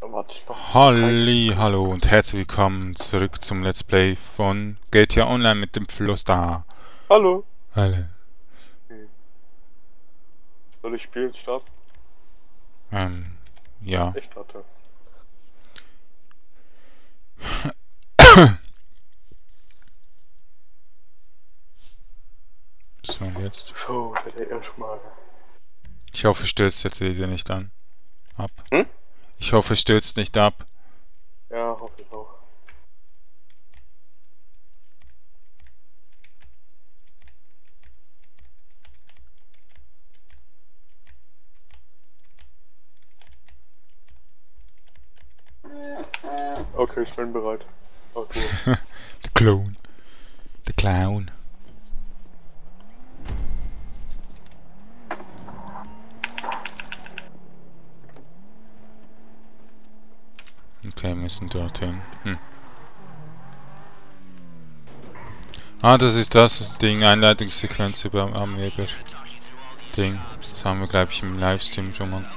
Halli, hallo und herzlich willkommen zurück zum Let's Play von GTA Online mit dem Fluss da. Hallo. Hallo. Soll ich spielen? Start? Ähm, ja. Ich starte. So, und jetzt. So, der erstmal. Ich hoffe, es stürzt jetzt wieder nicht an. Ab. Hm? Ich hoffe, es stürzt nicht ab. Ja, hoffe ich auch. Okay, ich bin bereit. Okay. Der Clown. Der Clown. Okay, müssen dorthin. Hm. Ah, das ist das Ding, Einleitungssequenz über Amweber Ding. Das haben wir, glaube ich, im Livestream schon mal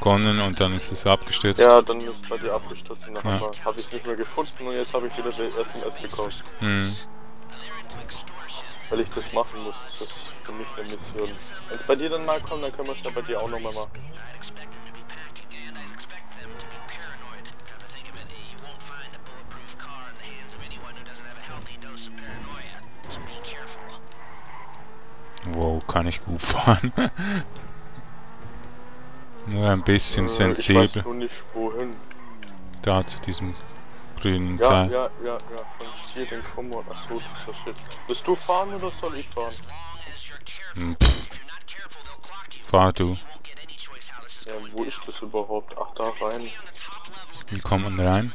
begonnen und dann ist es abgestürzt. ja, dann ist bei dir abgestürzt und dann Ja. habe hab ich es nicht mehr gefunden und jetzt habe ich wieder die SMS bekommen. Hm. Weil ich das machen muss. Das ist für mich eine Mission. Wenn es bei dir dann mal kommt, dann können wir es ja bei dir auch nochmal machen. Wow, kann ich gut fahren. Nur ein bisschen Äh, Ich sensibel weiß nur nicht wohin. da zu diesem grünen Ja, Teil. ja, ja, ja, von Stier den Kommod. Achso, das ist ja shit. Willst du fahren oder soll ich fahren? Hm, pff. Fahr du. Ja, wo ist das überhaupt? Ach, da rein. Wie kommt man rein?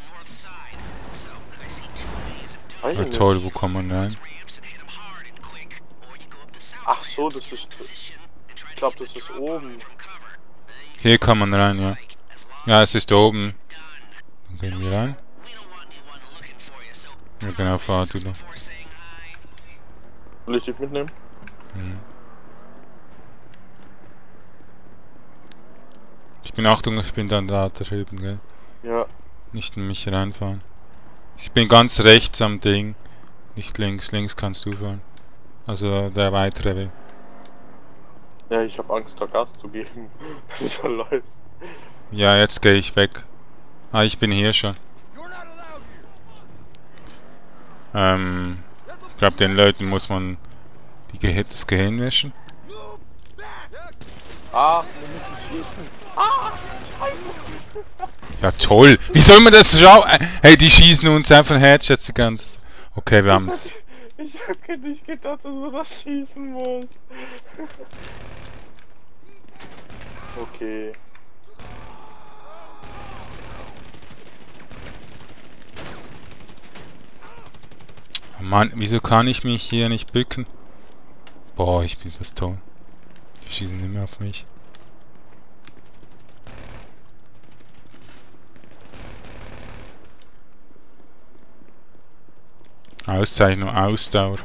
Weiß ich Ah, toll, wo kommt man rein? So, das ist. Ich glaube, das ist oben. Hier kann man rein, ja. Ja, es ist oben. Dann gehen wir rein. Ja, genau, fahr du da. Will ich dich mitnehmen? Hm. Ich bin Achtung, ich bin dann da drüben, gell? Ja. Nicht in mich reinfahren. Ich bin ganz rechts am Ding. Nicht links. Links kannst du fahren. Also der weitere Weg. Ja, ich habe Angst, da Gas zu geben. Wenn du da läufst. Ja, jetzt gehe ich weg. Ah, ich bin hier schon. Ähm, ich glaube, den Leuten muss man die Ge das Gehirn wäschen. Ah, wir müssen schießen. Ja, toll. Wie soll man das schauen? Hey, die schießen uns einfach Headshots die ganze Okay, wir haben's. Ich hab nicht gedacht, dass man das schießen muss. Okay. Mann, wieso kann ich mich hier nicht bücken? Boah, ich bin das toll. Die schießen nicht mehr auf mich. Auszeichnung, Ausdauer.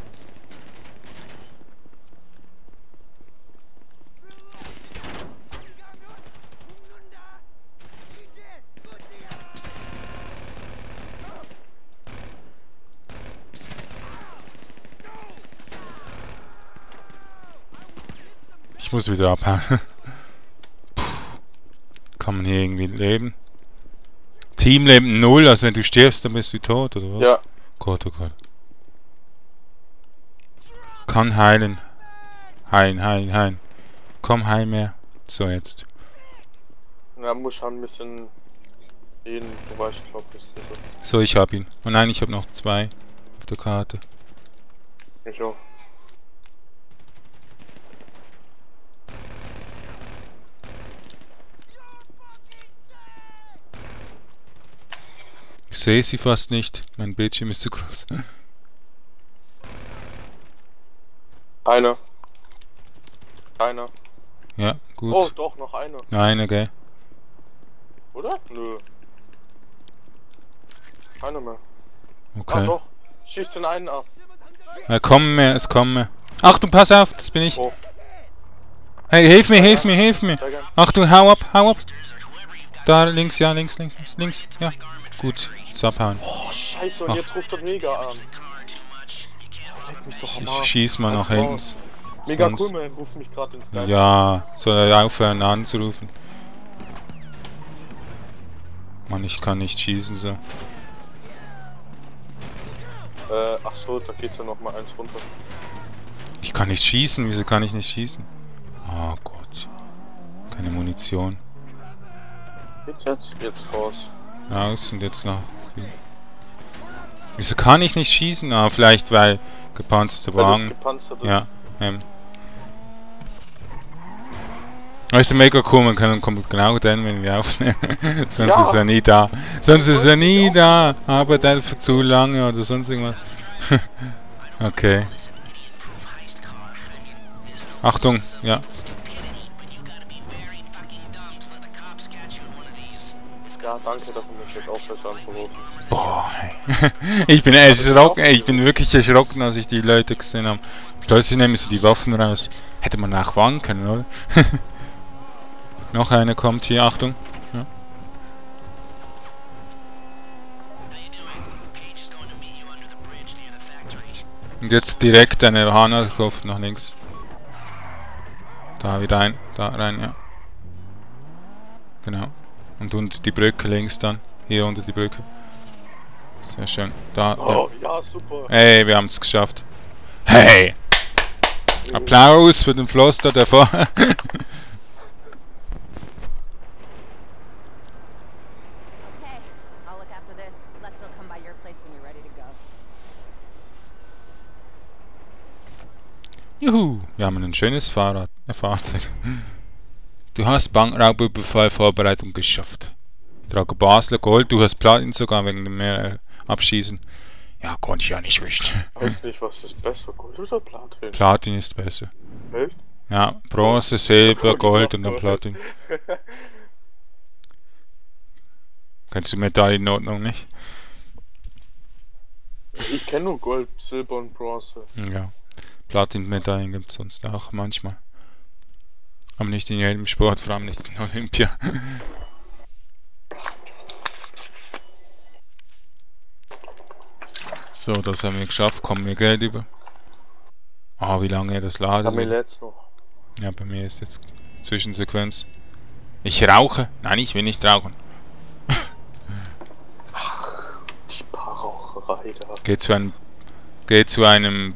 Ich muss wieder abhauen. Kann man hier irgendwie leben? Teamleben null, also wenn du stirbst, dann bist du tot, oder was? Ja, Gott, oh Gott. Kann heilen. Heilen, heilen, heilen. Komm, heil mehr. So, jetzt. da muss schon ein bisschen weißt, glaub ich, das ist So, ich hab ihn. Oh nein, ich hab noch zwei auf der Karte. Ich auch. Ich sehe sie fast nicht. Mein Bildschirm ist zu groß. Einer. Einer. Ja, gut. Oh, doch, noch einer. Eine, gell? Oder? Nö. Keiner mehr. Okay. doch. Schieß den einen ab. Ja, komm mehr, es kommen mehr. Achtung, pass auf, das bin ich. Oh, Hey, hilf mir, hilf mir, hilf mir. Achtung, hau ab, hau ab. da, links, ja, links, links, links, links, ja. Gut, jetzt abhauen. Oh, scheiße, und Ach. jetzt ruft er Mega an. Ich, schieß mal nach hinten. Mega sonst- cool, man ruft mich gerade ins Skype. Ja, soll er aufhören anzurufen? Mann, ich kann nicht schießen so. Äh, ach so, da geht ja noch mal eins runter. Ich kann nicht schießen, wieso kann ich nicht schießen? Oh Gott. Keine Munition. Jetzt, jetzt, jetzt raus. Raus und jetzt noch. Wieso kann ich nicht schießen? Ah, vielleicht weil gepanzerte Weil Wagen. gepanzert ist. Ja, ähm. Aber ist ja mega cool, man kann kommt genau dann, wenn wir aufnehmen. sonst Ja. ist er nie da. Sonst ist er nie da. Arbeitet einfach zu lange oder sonst irgendwas. okay. Achtung, ja. Danke, dass du mich jetzt aufhörst anzurufen. Boah, ich bin erschrocken, ich bin wirklich erschrocken, als ich die Leute gesehen habe. Plötzlich nehmen sie die Waffen raus. Hätte man nachwarnen können, oder? Noch eine kommt hier, Achtung. Und jetzt direkt eine Hahnerkopf nach links. Da wieder rein, da rein, ja. Genau. Und unter die Brücke links dann. Hier unter die Brücke. Sehr schön. Da, ja. Oh, ja, super. Hey, wir haben es geschafft. Hey! Applaus für den Floster davor. Okay, I'll look after this. Lester will come by your place when you're ready to go. Juhu, wir haben ein schönes Fahrrad, ein Fahrzeug. Du hast Bankraubüberfall-Vorbereitung geschafft. Trage Basler Gold, du hast Platin sogar wegen dem mehr äh, Abschießen. Ja, konnte ich ja nicht wissen. Ich weiß nicht, was ist besser, Gold oder Platin? Platin ist besser. Echt? Ja, Bronze, Silber, Gold und dann Platin. Kennst du Medaillenordnung nicht? Ich kenne nur Gold, Silber und Bronze. Ja. Platin-Medaillen gibt es sonst auch manchmal. Aber nicht in jedem Sport, vor allem nicht in Olympia. So, das haben wir geschafft. Kommen wir Geld über. Ah, wie lange das Ja, mir laden? lädt's noch. Ja, bei mir ist jetzt Zwischensequenz. Ich rauche. Nein, ich will nicht rauchen. Die Paarraucherei da. Geh zu einem, geh zu einem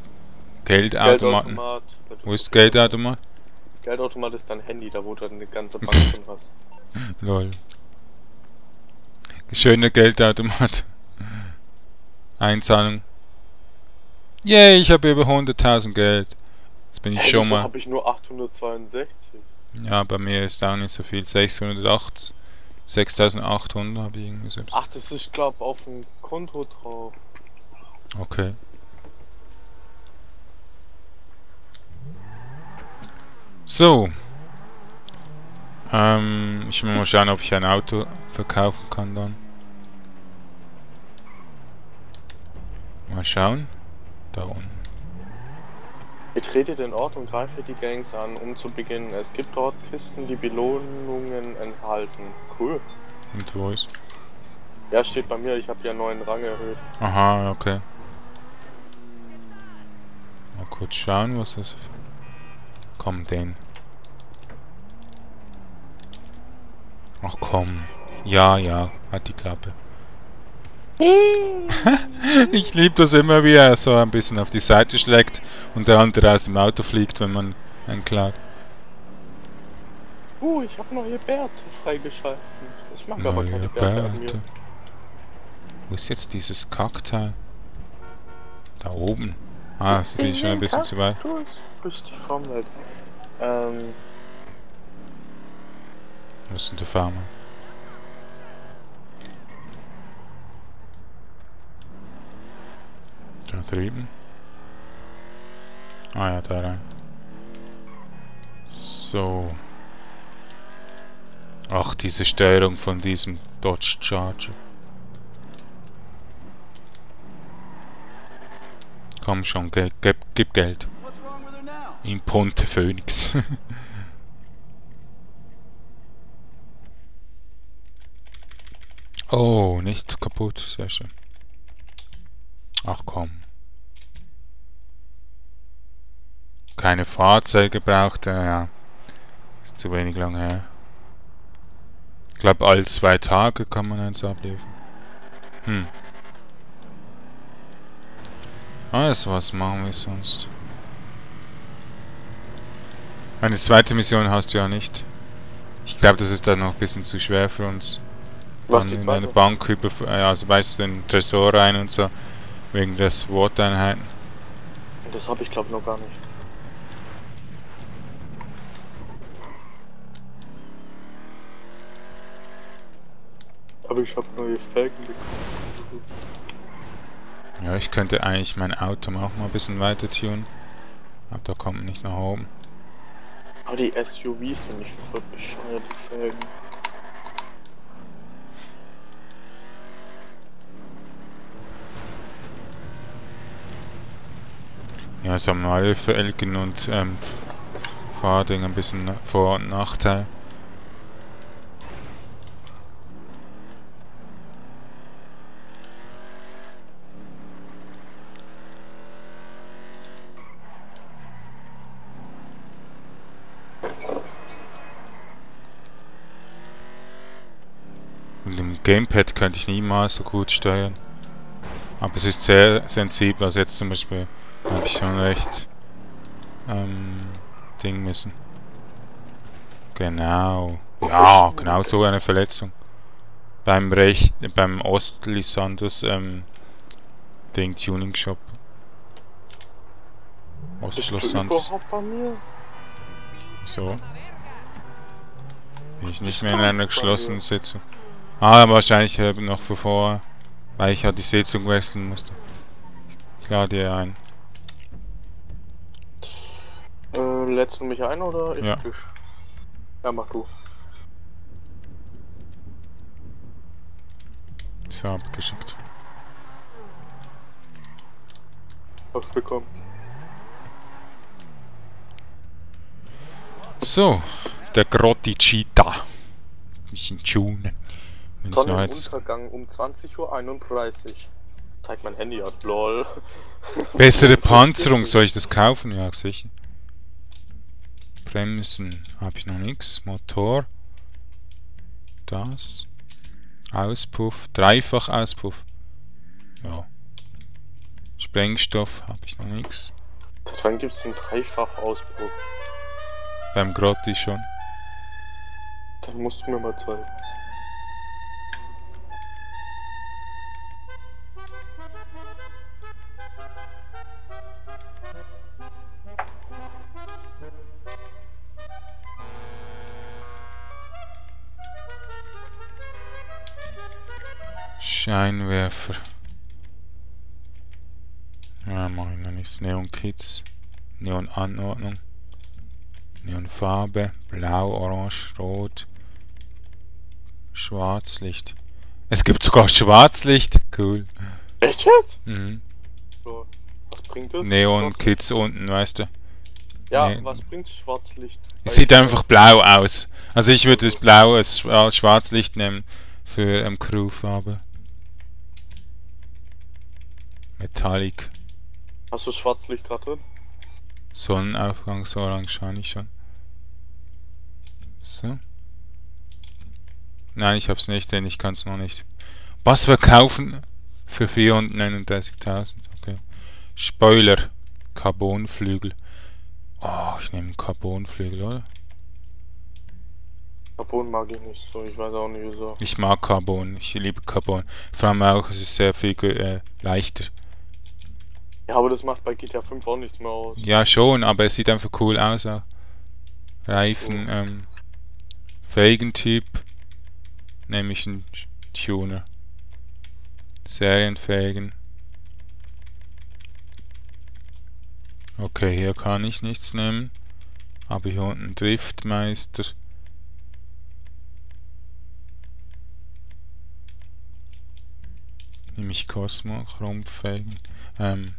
Geldautomaten. Geldautomat. Wo ist Geldautomat? Geldautomat ist dein Handy, da wo du eine ganze Bank drin hast. Lol. Schöner Geldautomat. Einzahlung. Yay, ich habe über 100.000 Geld. Jetzt bin ich Hey, schon mal. habe ich nur 862? Ja, bei mir ist auch nicht so viel. 608. 6800 habe ich irgendwie so. Ach, das ist glaub auf dem Konto drauf. Okay. So. Ähm, ich muss mal schauen, ob ich ein Auto verkaufen kann dann. Mal schauen. Da unten. Betrete den Ort und greife die Gangs an, um zu beginnen. Es gibt dort Kisten, die Belohnungen enthalten. Cool. Und wo ist? Ja, steht bei mir, ich habe ja neuen Rang erhöht. Aha, okay. Mal kurz schauen, was das... Komm, den. Ach komm. Ja, ja, hat die Klappe. ich liebe das immer, wie er so ein bisschen auf die Seite schlägt und der andere aus dem Auto fliegt, wenn man einen klaut. Uh, ich habe neue Bärte freigeschalten. Ich mag aber Neue keine Bärte an mir. Bärte. Wo ist jetzt dieses Kackteil? Da oben. Ah, jetzt bin ich schon ein bisschen zu weit. Kaktus. Grüß die Fromwelt. Ähm, ist denn der Farmer? Da drüben. Ah ja, da rein. So. Ach, diese Steuerung von diesem Dodge Charger. Komm schon, ge gib, gib Geld. In Ponte Phoenix. Oh, nicht kaputt. Sehr schön. Ach komm. Keine Fahrzeuge braucht er, ja. Ist zu wenig lang her. Ich glaube, alle zwei Tage kann man eins abliefern. Hm. Also, was machen wir sonst? Eine zweite Mission hast du ja nicht. Ich glaube, das ist dann noch ein bisschen zu schwer für uns. Was Dann die in eine? Bank über, also weißt du, in den Tresor rein und so. Wegen der SWAT-Einheiten. Das habe ich glaube noch gar nicht. Aber ich habe neue Felgen bekommen. Ja, ich könnte eigentlich mein Auto auch mal ein bisschen weiter tunen. Aber da kommt man nicht nach oben. Aber die SUVs sind nicht voll bescheuert, die Felgen. Ja, es haben alle Felgen und ähm, Fahrding ein bisschen Vor- und Nachteil. Mit dem Gamepad könnte ich niemals so gut steuern. Aber es ist sehr sensibel, also jetzt zum Beispiel habe ich schon recht ähm, Ding müssen. Genau. Ja, genau so eine Verletzung. Beim Recht, beim Ostlisanders ähm, Ding Tuning Shop. Bei mir? So. Bin ich nicht mehr in einer geschlossenen Sitzung. Ah, wahrscheinlich äh, noch vorher, weil ich ja die Sitzung wechseln musste. Ich lade ihr ein. Äh, lädst du mich ein oder ich Ja. dich? Ja, mach du. So, abgeschickt. Hast bekommen. So, der Grotti Cheetah. Bisschen tunen. Sonnenuntergang um 20.31 Uhr. Zeigt mein Handy an. Lol. bessere Panzerung, soll ich das kaufen? Ja, sicher. Bremsen habe ich noch nichts. Motor. Das. Auspuff. Dreifach Auspuff. Ja. Sprengstoff habe ich noch nichts. Wann gibt's einen Dreifachausbruch? Beim Grotti schon. Dann musst du mir mal zeigen. Scheinwerfer. Ja, mach ich noch nichts. Neon Kids. Neon Anordnung. Neon Farbe. Blau, Orange, Rot. Schwarzlicht. Es gibt sogar Schwarzlicht. Cool. Echt jetzt? Mhm. So. Was bringt das? Neon Kids unten, weißt du. Ja, Nee. was bringt Schwarzlicht? Es sieht einfach blau aus. Also ich würde das Blau als Schwa- als Schwarzlicht nehmen für ähm, Crewfarbe. Metallic. Hast du Schwarzlicht gerade drin? Sonnenaufgangsorange habe ich schon. So. Nein, ich hab's nicht, denn ich kann's noch nicht. Was verkaufen für 439.000? Okay. Spoiler. Carbonflügel. Oh, ich nehme Carbonflügel, oder? Carbon mag ich nicht so, ich weiß auch nicht wieso. Ich mag Carbon, ich liebe Carbon. Vor allem auch, es ist sehr viel äh, leichter. Ja, aber das macht bei GTA 5 auch nichts mehr aus. Ja, schon, aber es sieht einfach cool aus. Auch. Reifen, ähm, Felgentyp, nehme ich einen Tuner. Serienfelgen. Okay, hier kann ich nichts nehmen. Aber hier unten Driftmeister. Nehme ich Cosmo, Chromfelgen. Ähm,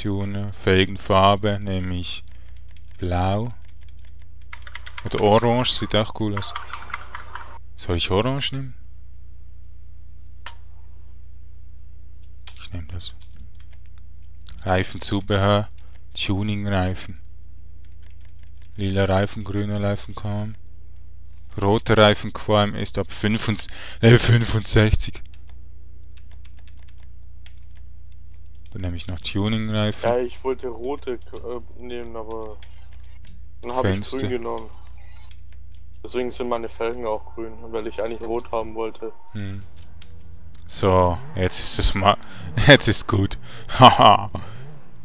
Tuner, Felgenfarbe, nämlich blau. Oder orange, sieht auch cool aus. Soll ich orange nehmen? Ich nehme das. Reifenzubehör, Tuning-Reifen. Lila Reifen, grüner Reifen kam. Roter Reifen QM ist ab 65. Dann nehme ich noch Tuning-Reifen. Ja, ich wollte rote äh, nehmen, aber dann habe ich grün genommen. Deswegen sind meine Felgen auch grün, weil ich eigentlich rot haben wollte. Hm. So, jetzt ist es mal. Jetzt ist gut. Haha.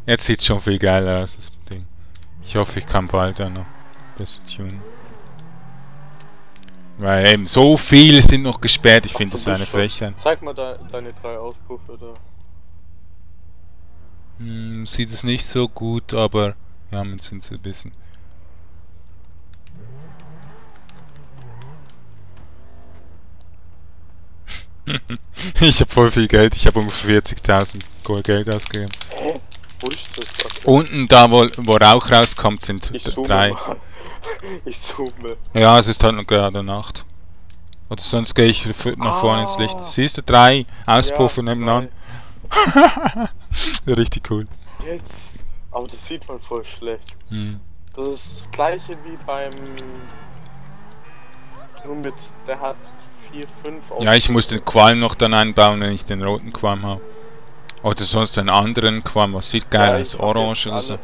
jetzt sieht schon viel geiler aus, das Ding. Ich hoffe, ich kann bald dann noch besser tunen. Weil eben so viele sind noch gesperrt, ich finde das eine Frechheit. Zeig mal de deine drei Auspuffe da. Hm, sieht es nicht so gut, aber ja, man sind sie ein bisschen. ich habe voll viel Geld, ich habe ungefähr 40.000 Gold Geld ausgegeben. Hä? Wo ist das? Warte. Unten da, wo, wo Rauch rauskommt, sind Ich zoome drei. mal. Ich zoome. Ja, es ist halt noch gerade Nacht. Oder sonst gehe ich nach vorne ins Licht. Ah. Siehst du, drei Auspuffe Ja, nebenan. Richtig cool. Jetzt. Aber das sieht man voll schlecht. Hm. Das ist das gleiche wie beim. Nur mit. Der hat 4, 5 Ja, ich muss den Qualm noch dann einbauen, wenn ich den roten Qualm habe. Oder sonst einen anderen Qualm, was sieht geil aus, orange oder so.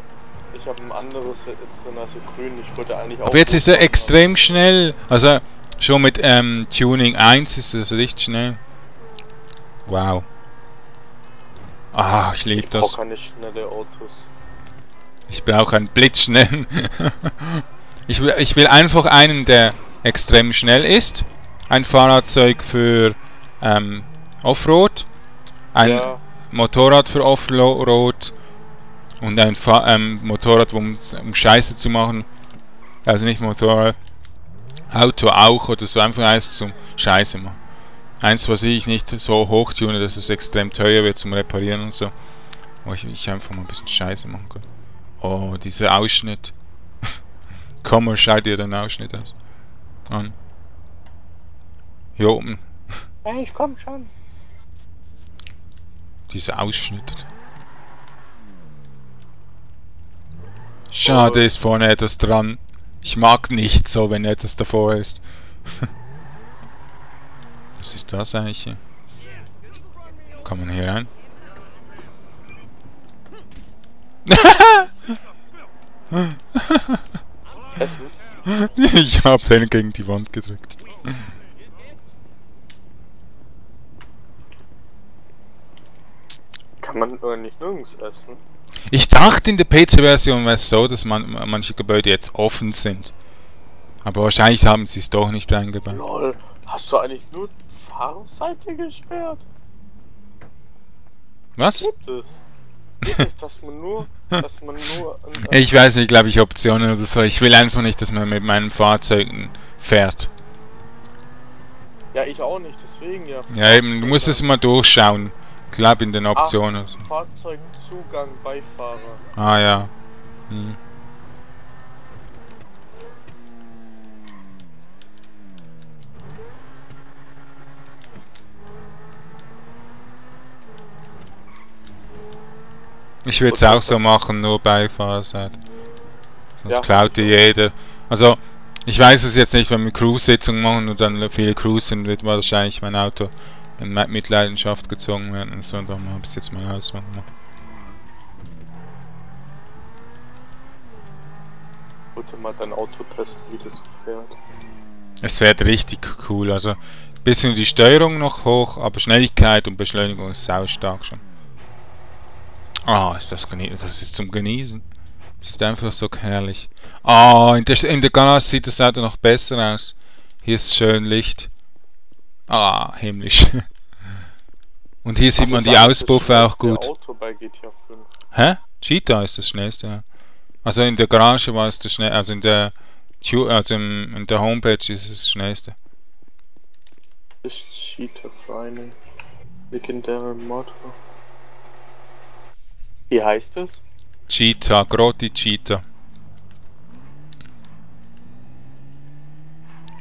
Ich habe ein anderes drin, also grün. Ich wollte eigentlich auch. Aber jetzt ist er extrem schnell. Also schon mit ähm, Tuning 1 ist es richtig schnell. Wow. Ah, ich liebe Ich das. brauche keine schnelle Autos. Ich brauche einen blitzschnellen. ich, will, ich will einfach einen, der extrem schnell ist. Ein Fahrradzeug für ähm, Offroad. Ein ja, Motorrad für Offroad. Und ein Fa ähm, Motorrad, um, um Scheiße zu machen. Also nicht Motorrad. Auto auch oder so. Einfach eins zum Scheiße machen. Eins, was ich nicht so hoch tune, dass es extrem teuer wird zum Reparieren und so. Wo ich, ich einfach mal ein bisschen Scheiße machen kann. Oh, dieser Ausschnitt. Komm mal, schau dir den Ausschnitt aus. An. Hier oben. Hey, ich komm schon. Dieser Ausschnitt. Schade, Oh. ist vorne etwas dran. Ich mag nicht so, wenn etwas davor ist. Was ist das eigentlich hier? Kann man hier rein? Ich hab den gegen die Wand gedrückt. Kann man eigentlich nirgends essen? Ich dachte in der PC-Version wäre es so, dass man, manche Gebäude jetzt offen sind. Aber wahrscheinlich haben sie es doch nicht reingebaut. Lol, hast du eigentlich nur Fahrerseite gesperrt? Was? Gibt es? Gibt es, dass man nur, dass man nur... Ich weiß nicht, glaube ich, Optionen oder so. Ich will einfach nicht, dass man mit meinen Fahrzeugen fährt. Ja, ich auch nicht, deswegen ja. Ja, eben, du musst es mal durchschauen. Ich glaube in den Optionen. Ach, Fahrzeugzugang Beifahrer. Ah ja. Hm. Ich würde es auch so machen, nur Beifahrerseite. Sonst Ja. klaut dir jeder. Also, ich weiß es jetzt nicht, wenn wir Cruise-Sitzungen machen und dann viele Cruise sind, wird wahrscheinlich mein Auto in Mitleidenschaft gezogen werden und so. Darum habe ich es jetzt mal ausmachen. Ich wollte mal dein Auto testen, wie das fährt. Es fährt richtig cool, also bisschen die Steuerung noch hoch, aber Schnelligkeit und Beschleunigung ist sau stark schon. Ah, ist das genie das ist zum Genießen. Das ist einfach so herrlich. Ah, in der, in der Garage sieht das Auto noch besser aus. Hier ist schön Licht. Ah, himmlisch. Und hier sieht Also man die Auspuffe auch schnellste gut. Auto bei GTA 5. Hä? Cheetah ist das schnellste, ja. Also in der Garage war es das schnell, also in der also im, in der Homepage ist es das schnellste. Das ist Cheetah für einen legendären Motto. Wie heißt es? Cheetah, Grotti Cheetah.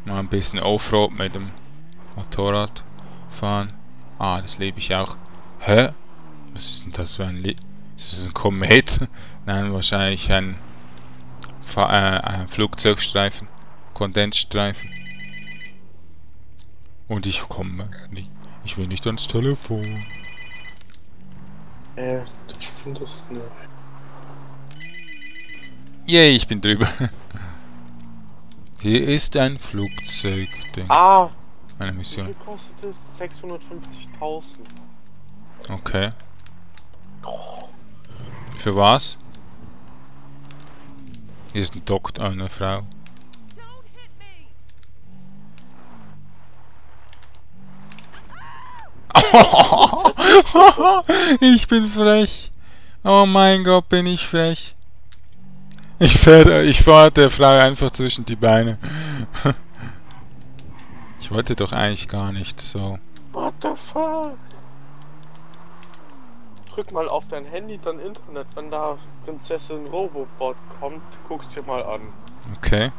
Mal ein bisschen Offroad mit dem Motorrad fahren. Ah, das liebe ich auch. Hä? Was ist denn das für ein Li Ist das ein Komet? Nein, wahrscheinlich ein, äh, ein Flugzeugstreifen. Kondensstreifen. Und ich komme nicht. Ich will nicht ans Telefon. Äh, ich finde das nicht. Yay, ich bin drüber. Hier ist ein Flugzeug. Ah, Eine wie Mission. viel kostet es? 650.000. Okay. Für was? Hier ist ein Doktor, eine Frau. ich bin frech. Oh mein Gott, bin ich frech. Ich fahre ich fahr der Frau einfach zwischen die Beine. Ich wollte doch eigentlich gar nicht so. What the fuck? Drück mal auf dein Handy dann Internet, wenn da Prinzessin Robobot kommt, guckst dir mal an. Okay.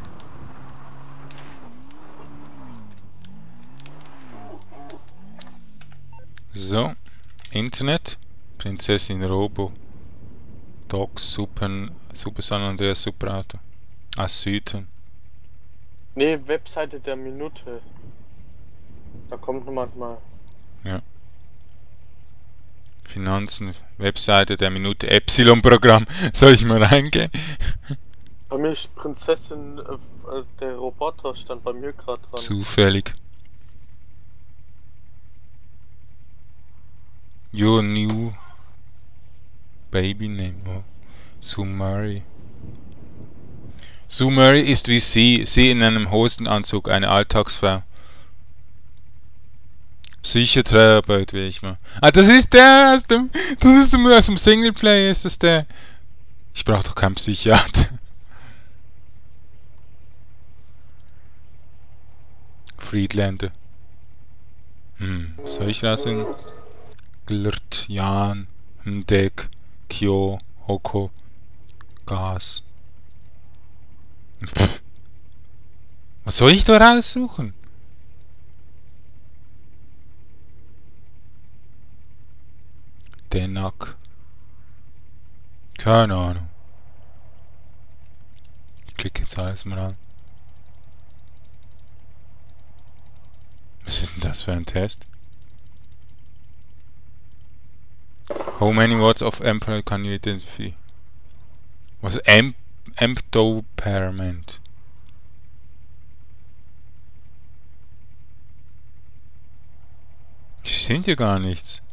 So, Internet, Prinzessin Robo, Docs, Super, Super San Andreas, Superauto. Ah, Süden. Nee, Webseite der Minute. Da kommt manchmal. Finanzen, Webseite der Minute, Epsilon-Programm. Soll ich mal reingehen? Bei mir ist Prinzessin, äh, der Roboter stand bei mir gerade dran. Zufällig. Your new baby name. Oh. Sue Murray. Sue Murray ist wie sie, sie in einem Hosenanzug, eine Alltagsfrau. Psychotherapeut, wie ich mal. Ah, das ist der aus dem, das ist aus dem Singleplay, ist das der. Ich brauch doch keinen Psychiater. Friedländer. Hm, soll ich rausfinden? Glrt, Jan, Mdek, Kyo, Hoko, Gas. Pff. Was soll ich da raussuchen? Denak. Keine Ahnung. Ich klicke jetzt alles mal an. Was ist denn das für ein Test? How many watts of Emperor can you identify? Was Em Emptoperament? Ich sehe hier gar nichts.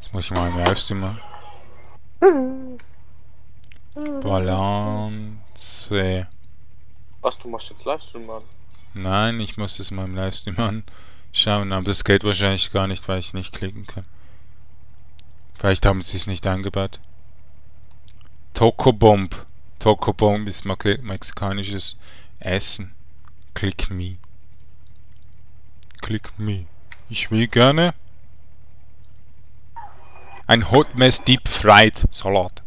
Jetzt muss ich mal im Livestream machen. Balance. Was, du machst jetzt Livestream an? Nein, ich muss es mal im Livestream anschauen, aber das geht wahrscheinlich gar nicht, weil ich nicht klicken kann. Vielleicht haben sie es nicht eingebaut. Tokobomb. Tokobomb ist mexi- mexikanisches Essen. Click me. Click me. Ich will gerne ein Hot Mess Deep Fried Salat.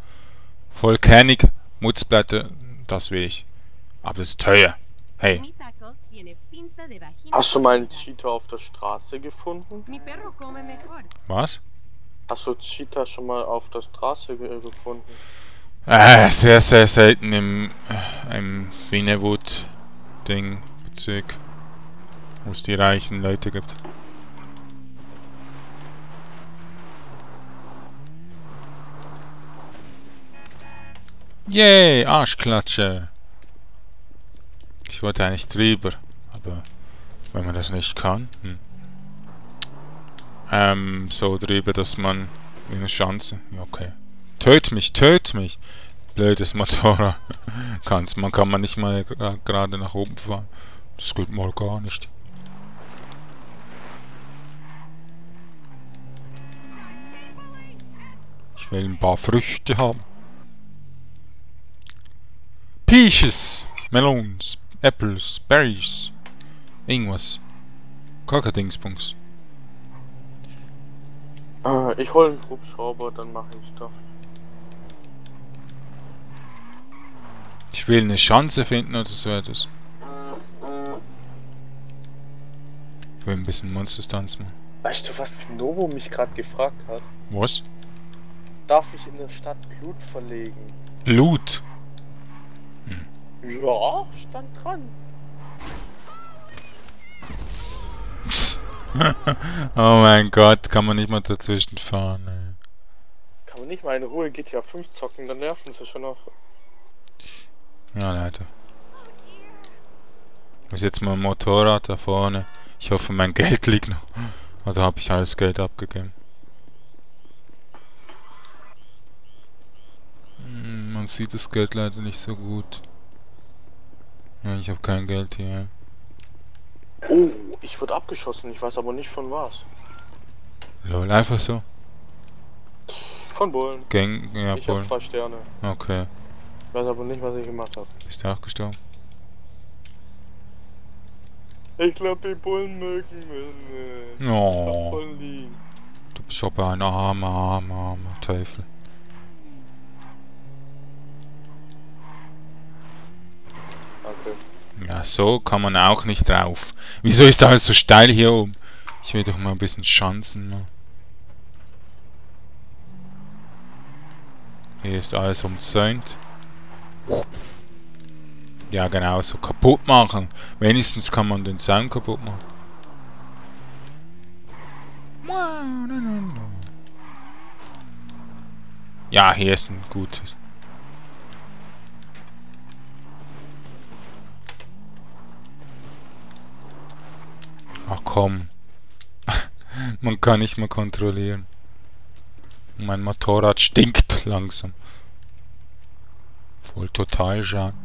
Vollkernig, Mutzblätter, das will ich. Aber das ist teuer. Hey, Hast du mal einen Cheetah auf der Straße gefunden? Was? Hast du Cheetah schon mal auf der Straße ge gefunden? Äh, sehr, sehr selten im, äh, im Finewood-Ding, Bezirk, wo es die reichen Leute gibt. Yay, Arschklatsche! Ich wollte eigentlich drüber, aber wenn man das nicht kann, hm. Ähm, so drüber, dass man wie eine Chance. Okay. Töt mich, töt mich! Blödes Motorrad. Kannst, man kann man nicht mal gerade nach oben fahren. Das geht mal gar nicht. Ich will ein paar Früchte haben. Peaches, Melons, Apples, Berries, irgendwas. Kakadingsbums. Äh, ich hol einen Hubschrauber, dann mache ich das. Ich will eine Chance finden oder so etwas. Ich will ein bisschen Monster Stunts machen. Weißt du, was Novo mich gerade gefragt hat? Was? Darf ich in der Stadt Blut verlegen? Blut. Ja, stand dran. oh mein Gott, kann man nicht mal dazwischen fahren. Ey. Kann man nicht mal in Ruhe GTA 5 zocken, dann nerven sie schon auf. Ja, leider. Ich muss jetzt mal ein Motorrad da vorne. Ich hoffe, mein Geld liegt noch. Oder habe ich alles Geld abgegeben? Hm, Man sieht das Geld leider nicht so gut. Ja, ich habe kein Geld hier. Oh, ich wurde abgeschossen, ich weiß aber nicht von was. Lol, einfach so. Von Bullen. Gang, ja, ich Bullen. zwei Sterne. Okay. Ich weiß aber nicht, was ich gemacht habe. Ist der auch gestorben? Ich glaube, die Bullen mögen mich nicht. Oh, Voll du bist aber ein armer, armer, armer Teufel. Danke. Ja, so kann man auch nicht drauf. Wieso ist alles so steil hier oben? Ich will doch mal ein bisschen Chancen. Ne? Hier ist alles umzäunt. Ja, genau, so kaputt machen. Wenigstens kann man den Zaun kaputt machen. Ja, hier ist ein gutes. Komm. Man kann nicht mehr kontrollieren. Mein Motorrad stinkt langsam. Voll total Schaden.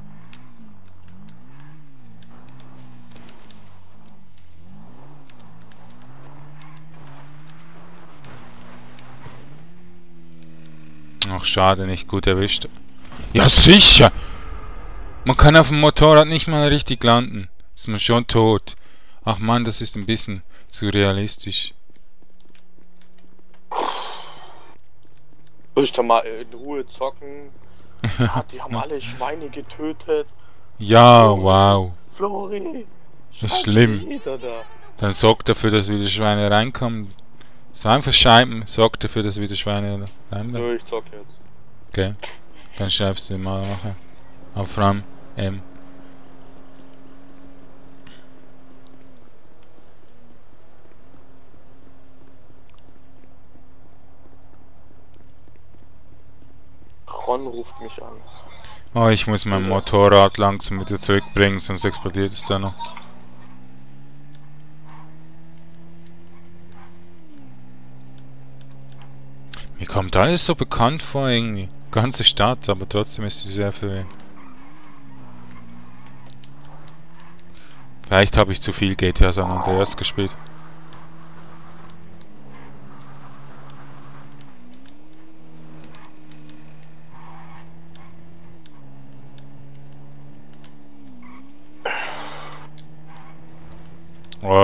Ach schade, nicht gut erwischt. Ja sicher! Man kann auf dem Motorrad nicht mal richtig landen. Ist man schon tot. Ach man, das ist ein bisschen zu realistisch. Ich da mal in Ruhe zocken? Ah, die haben alle Schweine getötet. Ja, wow. Flori! Das ist schreib schlimm. Dann sorgt dafür, dass wieder Schweine reinkommen. So einfach schreiben, sorgt dafür, dass wieder Schweine reinkommen. Ich zock jetzt. Okay. Dann schreibst du mal nachher. Auf RAM M. Ron ruft mich an. Oh, ich muss mein Motorrad langsam wieder zurückbringen, sonst explodiert es da noch. Mir kommt alles so bekannt vor irgendwie. Ganze Stadt, aber trotzdem ist sie sehr verwirrend. Vielleicht habe ich zu viel GTA San Andreas gespielt.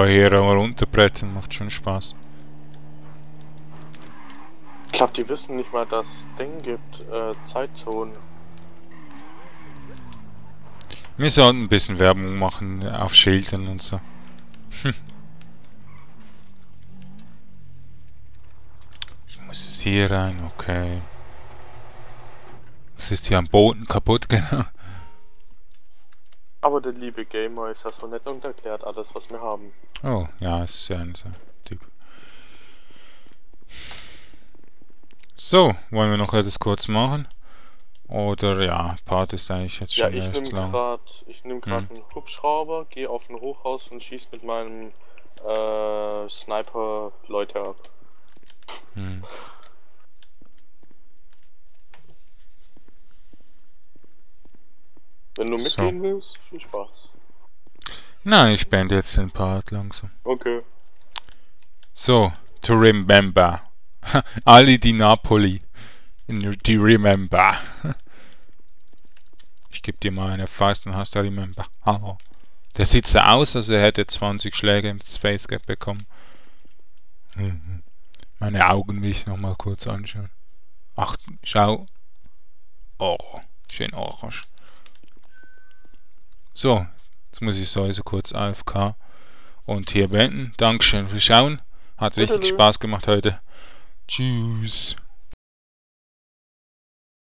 Hier runterbrettern macht schon Spaß. Ich glaube, die wissen nicht mal, dass es Ding gibt, äh, Zeitzonen. Wir sollten ein bisschen Werbung machen auf Schildern und so. Hm. Ich muss es hier rein, okay. Was ist hier am Boden kaputt genau? Aber der liebe Gamer ist ja so nett und erklärt alles, was wir haben. Oh, ja, ist sehr ein sehr Typ. So, wollen wir noch etwas kurz machen? Oder ja, Part ist eigentlich jetzt Ja, schon ich recht nehme lang. gerade ich nehm grad einen Hubschrauber, gehe auf ein Hochhaus und schieß mit meinem äh, Sniper Leute ab. Hm. Wenn du So. mitgehen willst, viel Spaß. Nein, ich beende jetzt den Part langsam. Okay. So, to remember. Alle die Napoli. Die remember. Ich gebe dir mal eine Faust und hast du remember. Hallo. Der sieht so aus, als er hätte 20 Schläge ins Face bekommen. Mhm. Meine Augen will ich noch mal kurz anschauen. Ach, schau. Oh, schön orange. So, jetzt muss ich sowieso kurz AFK und hier beenden. Dankeschön fürs Schauen. Hat richtig. Spaß gemacht heute. Tschüss.